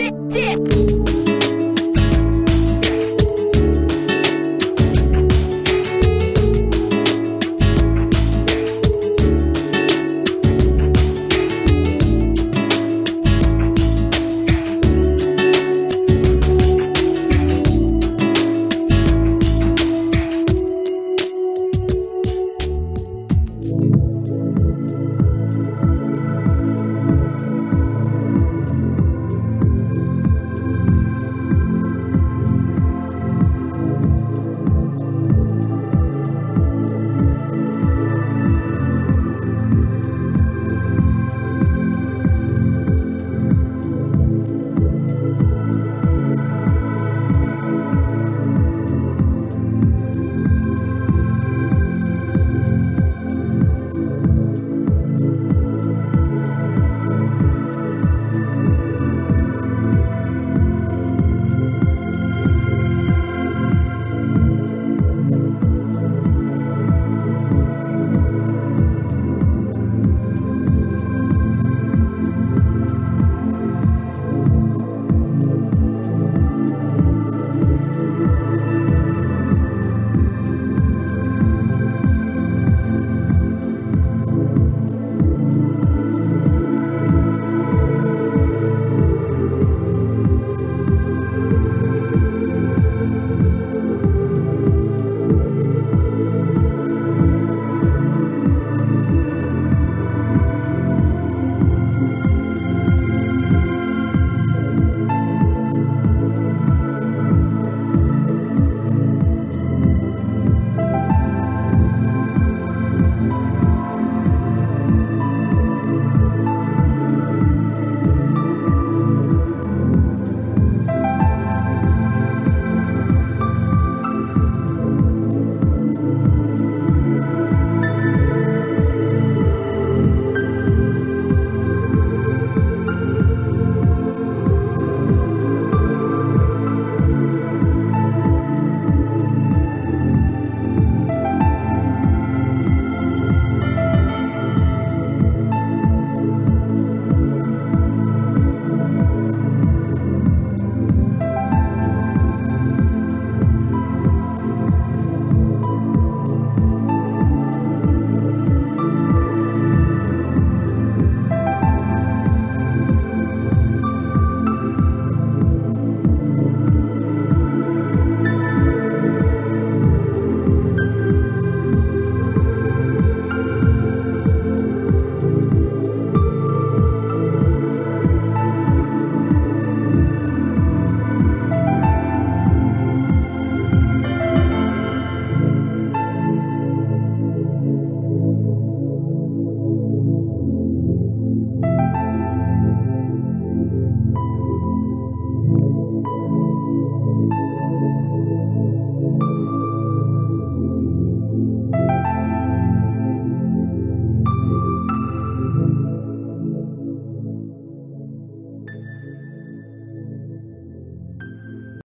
dip, dip.